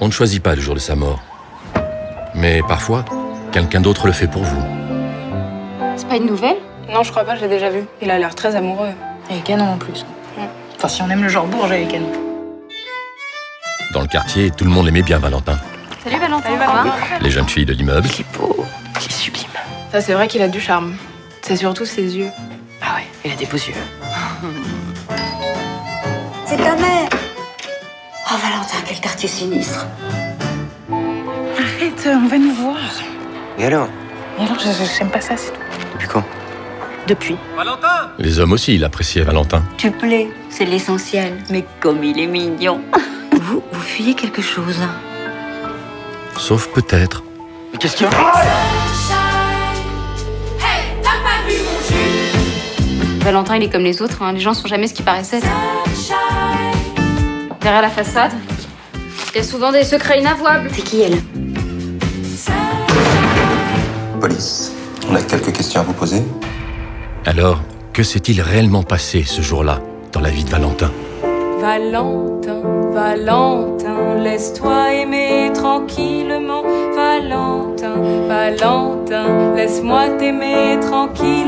On ne choisit pas le jour de sa mort. Mais parfois, quelqu'un d'autre le fait pour vous. C'est pas une nouvelle? Non, je crois pas, j'ai déjà vu. Il a l'air très amoureux. Et Canon en plus. Enfin, si on aime le genre bourge avec Canon. Dans le quartier, tout le monde aimait bien Valentin. Salut Valentin. Salut, Valentin. Les jeunes filles de l'immeuble, Il est beau, il est sublime. Ça, c'est vrai qu'il a du charme. C'est surtout ses yeux. Ah ouais, il a des beaux yeux. C'est ta mère Oh Valentin, quel quartier sinistre Arrête, on va nous voir. Et alors? Et alors, je- je- j'aime pas ça, c'est tout. Depuis quand? Depuis. les hommes aussi, ils appréciaient Valentin. Tu plais, c'est l'essentiel. Mais comme il est mignon Vous, vous fuyez quelque chose Sauf peut-être Mais qu'est-ce qu'il y a Valentin, il est comme les autres. hein. Les gens sont jamais ce qu'ils paraissaient. Derrière la façade, il y a souvent des secrets inavouables. C'est qui elle? Police, on a quelques questions à vous poser. Alors, que s'est-il réellement passé ce jour-là dans la vie de Valentin? Valentin, Valentin, laisse-toi aimer tranquillement. Valentin, Valentin, laisse-moi t'aimer tranquillement.